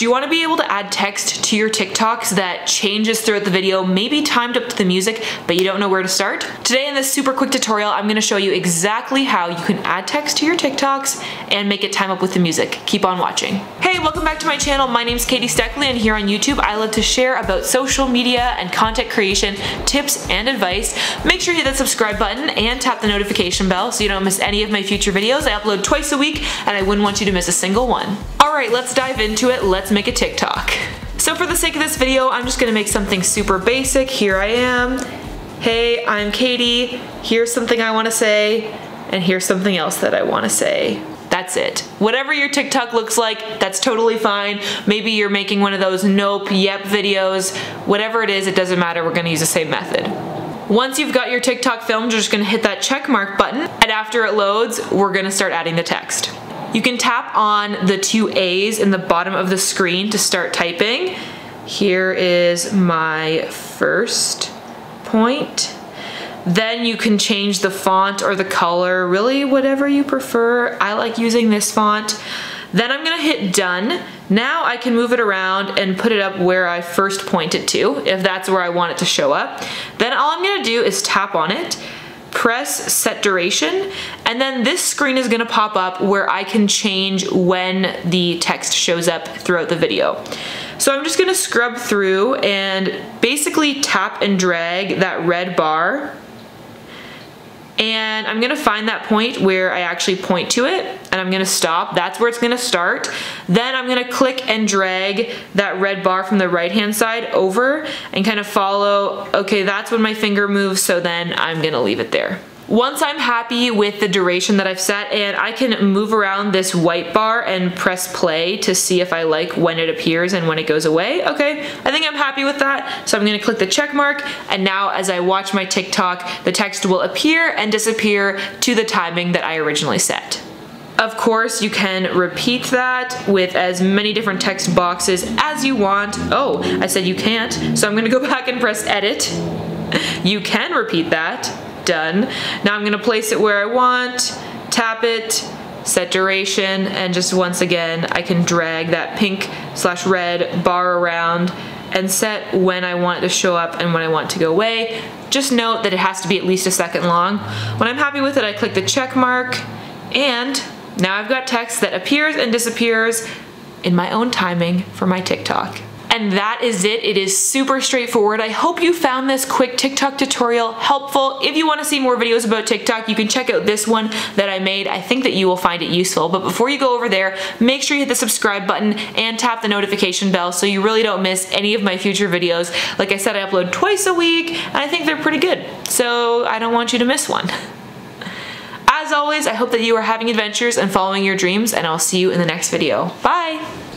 Do you want to be able to add text to your TikToks that changes throughout the video, maybe timed up to the music, but you don't know where to start? Today in this super quick tutorial, I'm going to show you exactly how you can add text to your TikToks and make it time up with the music. Keep on watching. Hey, welcome back to my channel. My name's Katie Steckly and here on YouTube I love to share about social media and content creation, tips and advice. Make sure you hit that subscribe button and tap the notification bell so you don't miss any of my future videos. I upload twice a week and I wouldn't want you to miss a single one. Alright, let's dive into it. Let's make a TikTok. So for the sake of this video, I'm just gonna make something super basic. Here I am. Hey, I'm Katie. Here's something I wanna say, and here's something else that I wanna say. That's it. Whatever your TikTok looks like, that's totally fine. Maybe you're making one of those nope, yep videos. Whatever it is, it doesn't matter. We're gonna use the same method. Once you've got your TikTok filmed, you're just gonna hit that check mark button, and after it loads, we're gonna start adding the text. You can tap on the two A's in the bottom of the screen to start typing. Here is my first point. Then you can change the font or the color, really whatever you prefer. I like using this font. Then I'm gonna hit done. Now I can move it around and put it up where I first pointed to, if that's where I want it to show up. Then all I'm gonna do is tap on it press set duration and then this screen is gonna pop up where I can change when the text shows up throughout the video. So I'm just gonna scrub through and basically tap and drag that red bar and I'm gonna find that point where I actually point to it and I'm gonna stop. That's where it's gonna start. Then I'm gonna click and drag that red bar from the right hand side over and kind of follow, okay, that's when my finger moves, so then I'm gonna leave it there. Once I'm happy with the duration that I've set and I can move around this white bar and press play to see if I like when it appears and when it goes away, okay, I think I'm happy with that. So I'm gonna click the check mark and now as I watch my TikTok, the text will appear and disappear to the timing that I originally set. Of course, you can repeat that with as many different text boxes as you want. Oh, I said you can't, so I'm gonna go back and press edit. You can repeat that done. Now I'm gonna place it where I want, tap it, set duration, and just once again, I can drag that pink slash red bar around and set when I want it to show up and when I want it to go away. Just note that it has to be at least a second long. When I'm happy with it, I click the check mark and now I've got text that appears and disappears in my own timing for my TikTok. And that is it. It is super straightforward. I hope you found this quick TikTok tutorial helpful. If you want to see more videos about TikTok, you can check out this one that I made. I think that you will find it useful. But before you go over there, make sure you hit the subscribe button and tap the notification bell so you really don't miss any of my future videos. Like I said, I upload twice a week and I think they're pretty good. So I don't want you to miss one. As always, I hope that you are having adventures and following your dreams and I'll see you in the next video. Bye!